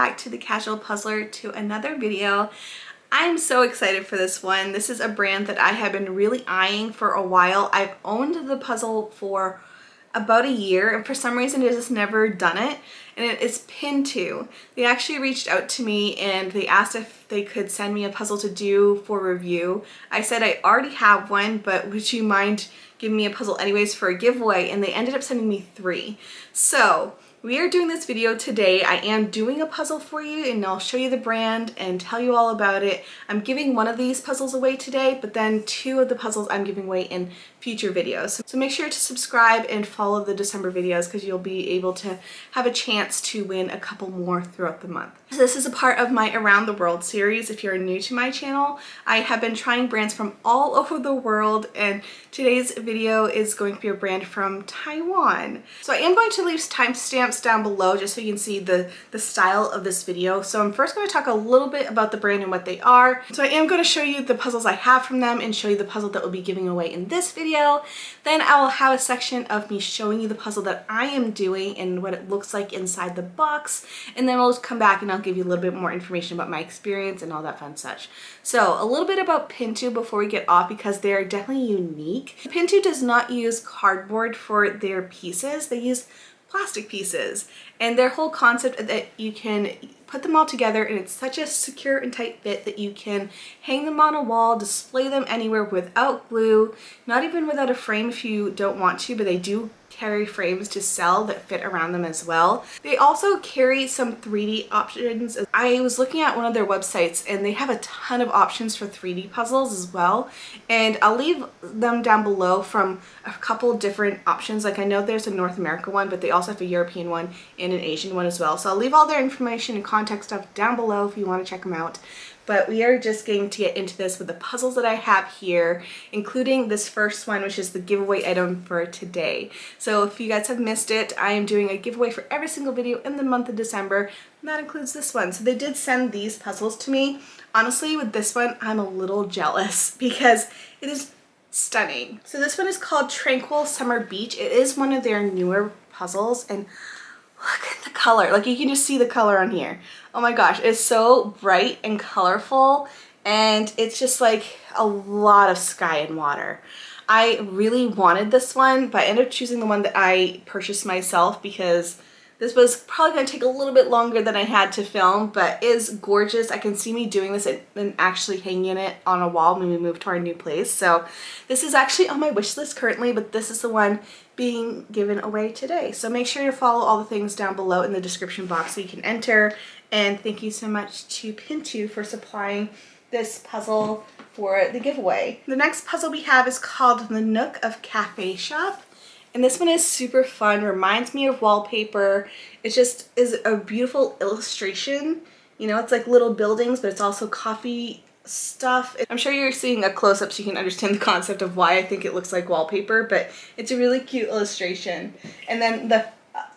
back to the Casual Puzzler to another video. I'm so excited for this one. This is a brand that I have been really eyeing for a while. I've owned the puzzle for about a year and for some reason it just never done it and it is Pintoo. They actually reached out to me and they asked if they could send me a puzzle to do for review. I said I already have one but would you mind giving me a puzzle anyways for a giveaway and they ended up sending me three. So we are doing this video today. I am doing a puzzle for you and I'll show you the brand and tell you all about it. I'm giving one of these puzzles away today, but then two of the puzzles I'm giving away in future videos. So make sure to subscribe and follow the December videos because you'll be able to have a chance to win a couple more throughout the month. So this is a part of my Around the World series. If you're new to my channel, I have been trying brands from all over the world and today's video is going to be a brand from Taiwan. So I am going to leave timestamps down below just so you can see the, the style of this video. So I'm first going to talk a little bit about the brand and what they are. So I am going to show you the puzzles I have from them and show you the puzzle that we'll be giving away in this video. Then I will have a section of me showing you the puzzle that I am doing and what it looks like inside the box. And then we'll come back and I'll give you a little bit more information about my experience and all that fun such. So a little bit about Pintoo before we get off because they're definitely unique. Pintoo does not use cardboard for their pieces. They use plastic pieces. And their whole concept that you can put them all together and it's such a secure and tight fit that you can hang them on a wall, display them anywhere without glue, not even without a frame if you don't want to, but they do carry frames to sell that fit around them as well. They also carry some 3D options. I was looking at one of their websites and they have a ton of options for 3D puzzles as well. And I'll leave them down below from a couple different options. Like I know there's a North America one, but they also have a European one and an Asian one as well. So I'll leave all their information and contact stuff down below if you want to check them out but we are just going to get into this with the puzzles that I have here, including this first one, which is the giveaway item for today. So if you guys have missed it, I am doing a giveaway for every single video in the month of December, and that includes this one. So they did send these puzzles to me. Honestly, with this one, I'm a little jealous because it is stunning. So this one is called Tranquil Summer Beach. It is one of their newer puzzles, and Look at the color. Like you can just see the color on here. Oh my gosh, it's so bright and colorful and it's just like a lot of sky and water. I really wanted this one, but I ended up choosing the one that I purchased myself because this was probably going to take a little bit longer than I had to film, but is gorgeous. I can see me doing this and actually hanging it on a wall when we move to our new place. So this is actually on my wish list currently, but this is the one being given away today. So make sure to follow all the things down below in the description box so you can enter. And thank you so much to Pintoo for supplying this puzzle for the giveaway. The next puzzle we have is called The Nook of Cafe Shop. And this one is super fun, reminds me of wallpaper. It just is a beautiful illustration. You know, it's like little buildings, but it's also coffee stuff. I'm sure you're seeing a close-up so you can understand the concept of why I think it looks like wallpaper, but it's a really cute illustration. And then the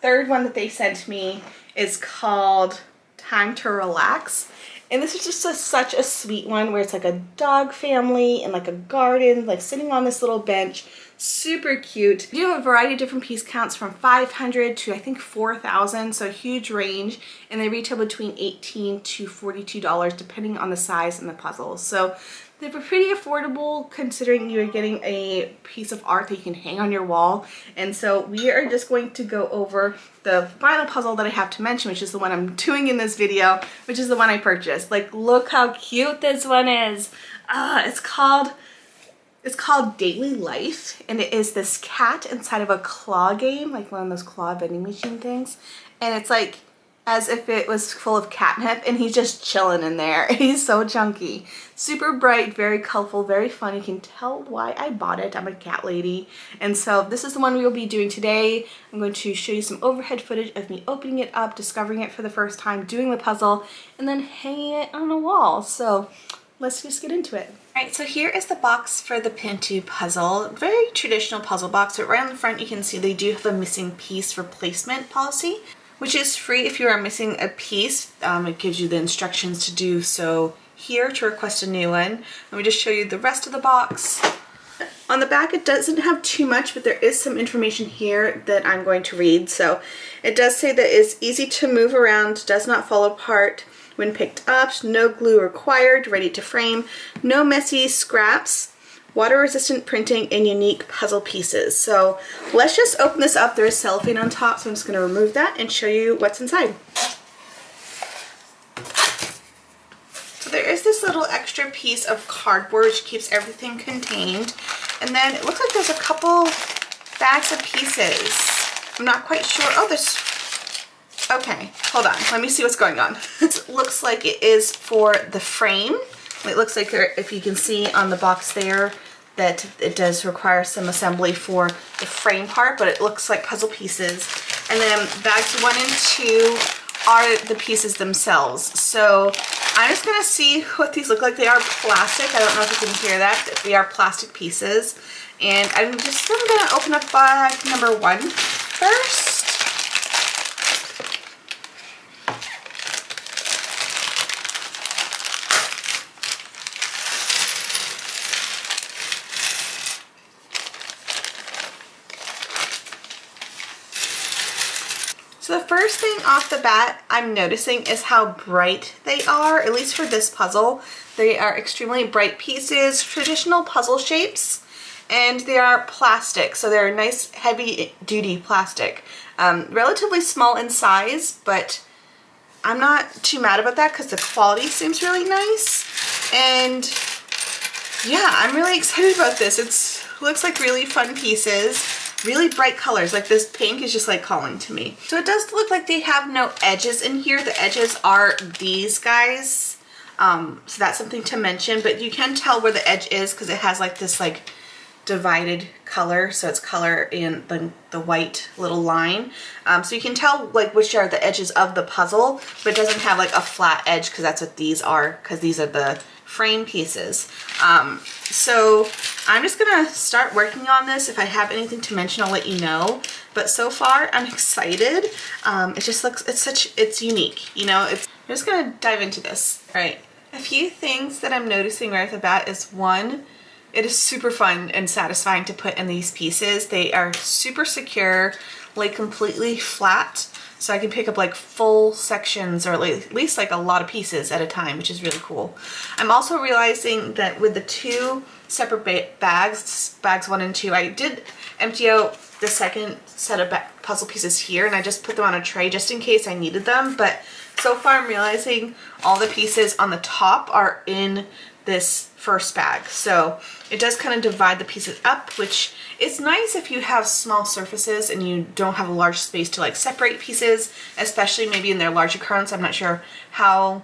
third one that they sent me is called Time to Relax. And this is just a, such a sweet one where it's like a dog family and like a garden, like sitting on this little bench super cute. You have a variety of different piece counts from 500 to I think 4,000, so huge range, and they retail between 18 to $42 depending on the size and the puzzles. So they're pretty affordable considering you're getting a piece of art that you can hang on your wall. And so we are just going to go over the final puzzle that I have to mention, which is the one I'm doing in this video, which is the one I purchased. Like, look how cute this one is. Uh, it's called it's called Daily Life, and it is this cat inside of a claw game, like one of those claw vending machine things. And it's like as if it was full of catnip, and he's just chilling in there. He's so chunky. Super bright, very colorful, very fun. You can tell why I bought it. I'm a cat lady. And so this is the one we will be doing today. I'm going to show you some overhead footage of me opening it up, discovering it for the first time, doing the puzzle, and then hanging it on a wall. So let's just get into it. Alright, so here is the box for the Pintoo puzzle. Very traditional puzzle box, but right on the front you can see they do have a missing piece replacement policy, which is free if you are missing a piece. Um, it gives you the instructions to do so here to request a new one. Let me just show you the rest of the box. On the back it doesn't have too much, but there is some information here that I'm going to read. So it does say that it's easy to move around, does not fall apart when picked up, no glue required, ready to frame, no messy scraps, water-resistant printing, and unique puzzle pieces. So let's just open this up. There is cellophane on top, so I'm just going to remove that and show you what's inside. So there is this little extra piece of cardboard which keeps everything contained. And then it looks like there's a couple bags of pieces. I'm not quite sure. Oh, there's Okay, hold on. Let me see what's going on. it looks like it is for the frame. It looks like there, if you can see on the box there that it does require some assembly for the frame part, but it looks like puzzle pieces. And then bags one and two are the pieces themselves. So I'm just gonna see what these look like. They are plastic. I don't know if you can hear that. They are plastic pieces. And I'm just I'm gonna open up bag number one first. So the first thing off the bat I'm noticing is how bright they are, at least for this puzzle. They are extremely bright pieces, traditional puzzle shapes, and they are plastic, so they're nice heavy duty plastic. Um, relatively small in size, but I'm not too mad about that because the quality seems really nice. And yeah, I'm really excited about this. It looks like really fun pieces really bright colors. Like this pink is just like calling to me. So it does look like they have no edges in here. The edges are these guys. Um, so that's something to mention, but you can tell where the edge is because it has like this like divided color. So it's color in the, the white little line. Um, so you can tell like which are the edges of the puzzle, but it doesn't have like a flat edge because that's what these are because these are the frame pieces. Um, so I'm just gonna start working on this. If I have anything to mention, I'll let you know. But so far, I'm excited. Um, it just looks, it's such, it's unique, you know? It's, I'm just gonna dive into this. All right, a few things that I'm noticing right off the bat is one, it is super fun and satisfying to put in these pieces. They are super secure, like completely flat so I can pick up like full sections or at least like a lot of pieces at a time, which is really cool. I'm also realizing that with the two separate ba bags, bags one and two, I did empty out the second set of puzzle pieces here and I just put them on a tray just in case I needed them. But so far I'm realizing all the pieces on the top are in this first bag. So it does kind of divide the pieces up, which is nice if you have small surfaces and you don't have a large space to like separate pieces, especially maybe in their larger currents. I'm not sure how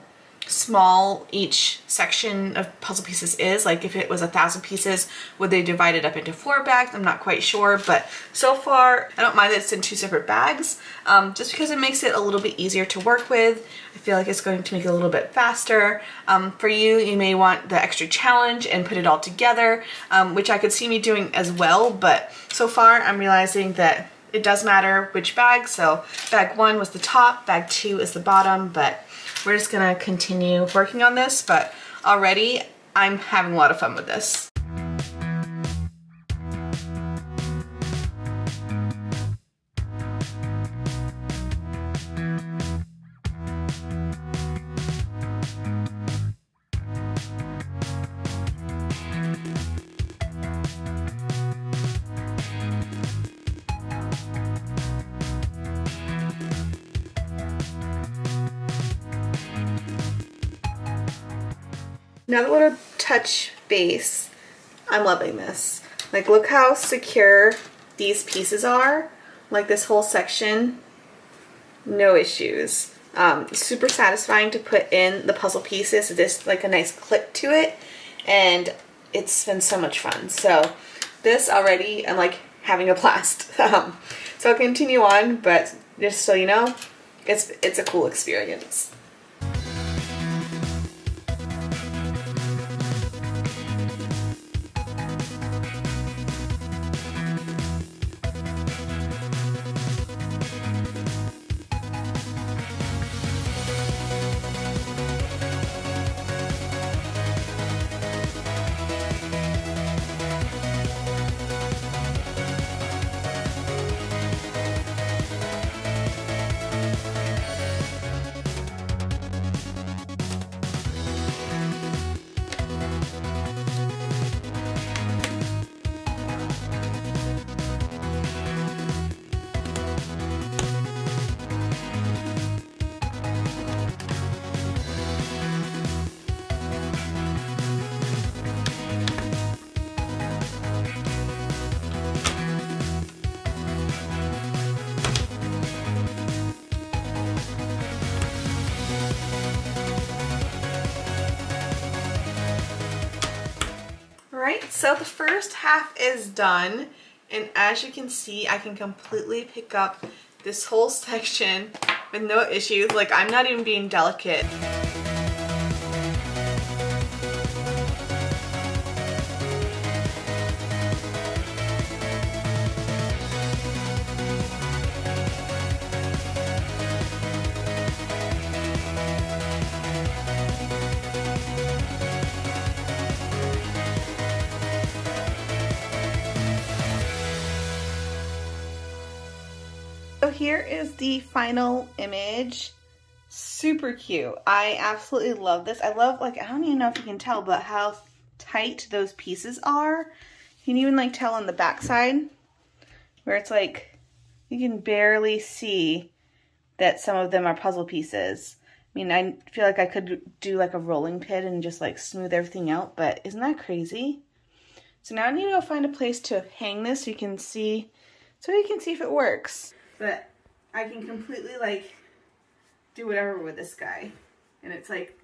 small each section of puzzle pieces is. Like if it was a thousand pieces, would they divide it up into four bags? I'm not quite sure, but so far I don't mind that it's in two separate bags um, just because it makes it a little bit easier to work with. I feel like it's going to make it a little bit faster. Um, for you, you may want the extra challenge and put it all together, um, which I could see me doing as well, but so far I'm realizing that it does matter which bag. So bag one was the top, bag two is the bottom, but we're just gonna continue working on this, but already I'm having a lot of fun with this. Now we're touch base, I'm loving this. Like look how secure these pieces are. Like this whole section, no issues. Um, super satisfying to put in the puzzle pieces. There's like a nice clip to it and it's been so much fun. So this already, I'm like having a blast. Um, so I'll continue on, but just so you know, it's, it's a cool experience. So the first half is done and as you can see I can completely pick up this whole section with no issues. Like I'm not even being delicate. The final image. Super cute. I absolutely love this. I love, like, I don't even know if you can tell, but how tight those pieces are. You can even, like, tell on the backside where it's, like, you can barely see that some of them are puzzle pieces. I mean, I feel like I could do, like, a rolling pin and just, like, smooth everything out, but isn't that crazy? So now I need to go find a place to hang this so you can see, so you can see if it works. But I can completely like do whatever with this guy. And it's like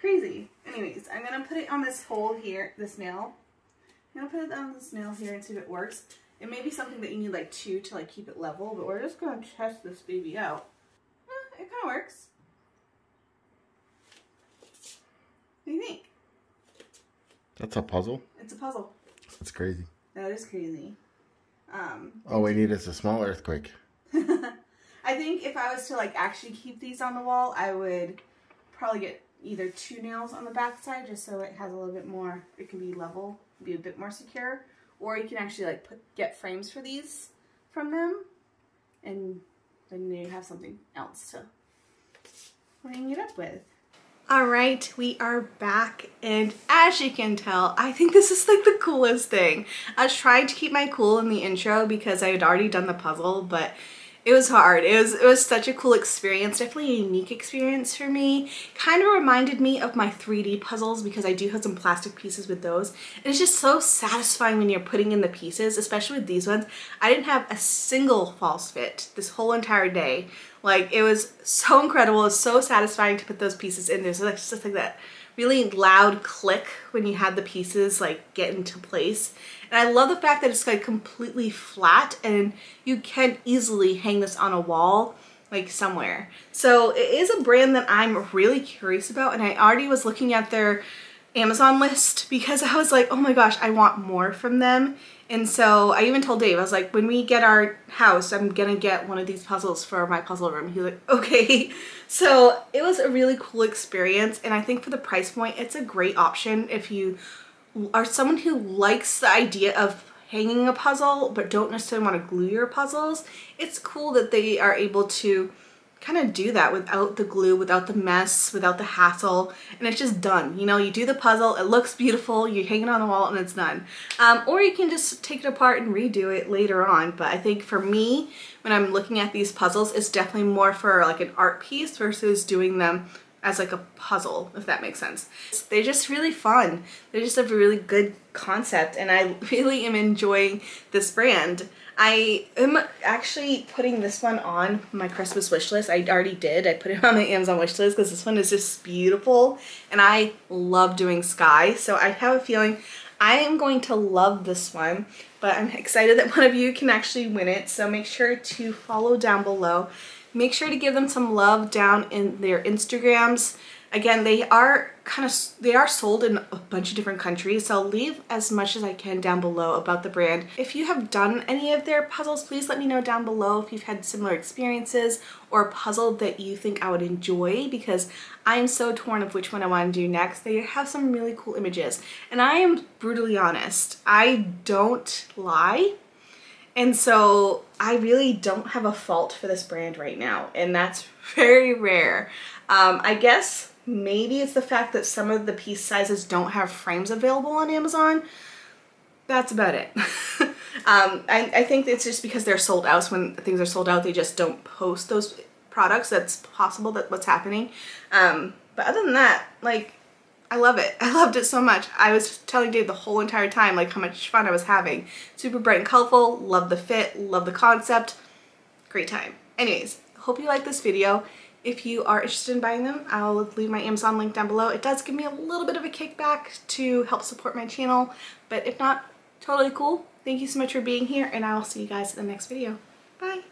crazy. Anyways, I'm going to put it on this hole here, this nail. I'm going to put it on this nail here and see if it works. It may be something that you need like two to like keep it level, but we're just going to test this baby out. Eh, it kind of works. What do you think? That's a puzzle? It's a puzzle. That's crazy. That is crazy. Um, All we need is a small earthquake. I think if I was to like actually keep these on the wall, I would probably get either two nails on the back side just so it has a little bit more, it can be level, be a bit more secure. Or you can actually like put get frames for these from them and then you have something else to hang it up with. All right, we are back and as you can tell, I think this is like the coolest thing. I was trying to keep my cool in the intro because I had already done the puzzle, but it was hard. It was it was such a cool experience, definitely a unique experience for me. Kind of reminded me of my 3D puzzles because I do have some plastic pieces with those. And it's just so satisfying when you're putting in the pieces, especially with these ones. I didn't have a single false fit this whole entire day. Like it was so incredible, it was so satisfying to put those pieces in there. So it's just like that really loud click when you had the pieces like get into place. And I love the fact that it's like completely flat and you can easily hang this on a wall like somewhere. So it is a brand that I'm really curious about and I already was looking at their Amazon list because I was like, oh my gosh, I want more from them. And so I even told Dave, I was like, when we get our house, I'm gonna get one of these puzzles for my puzzle room. He's like, okay. So it was a really cool experience. And I think for the price point, it's a great option if you are someone who likes the idea of hanging a puzzle, but don't necessarily want to glue your puzzles. It's cool that they are able to kind of do that without the glue, without the mess, without the hassle, and it's just done. You know, you do the puzzle, it looks beautiful, you hang it on the wall and it's done. Um, or you can just take it apart and redo it later on, but I think for me, when I'm looking at these puzzles, it's definitely more for like an art piece versus doing them as like a puzzle, if that makes sense. They're just really fun. They're just a really good concept and I really am enjoying this brand. I am actually putting this one on my Christmas wish list. I already did. I put it on my Amazon wish list because this one is just beautiful and I love doing sky. So I have a feeling I am going to love this one, but I'm excited that one of you can actually win it. So make sure to follow down below. Make sure to give them some love down in their Instagrams. Again, they are kind of, they are sold in a bunch of different countries, so I'll leave as much as I can down below about the brand. If you have done any of their puzzles, please let me know down below if you've had similar experiences or a puzzle that you think I would enjoy because I am so torn of which one I want to do next. They have some really cool images, and I am brutally honest. I don't lie. And so I really don't have a fault for this brand right now, and that's very rare. Um, I guess Maybe it's the fact that some of the piece sizes don't have frames available on Amazon. That's about it. um, I, I think it's just because they're sold out. So when things are sold out, they just don't post those products. That's possible that what's happening. Um, but other than that, like, I love it. I loved it so much. I was telling Dave the whole entire time like how much fun I was having. Super bright and colorful, love the fit, love the concept. Great time. Anyways, hope you like this video. If you are interested in buying them, I'll leave my Amazon link down below. It does give me a little bit of a kickback to help support my channel, but if not, totally cool. Thank you so much for being here and I will see you guys in the next video. Bye!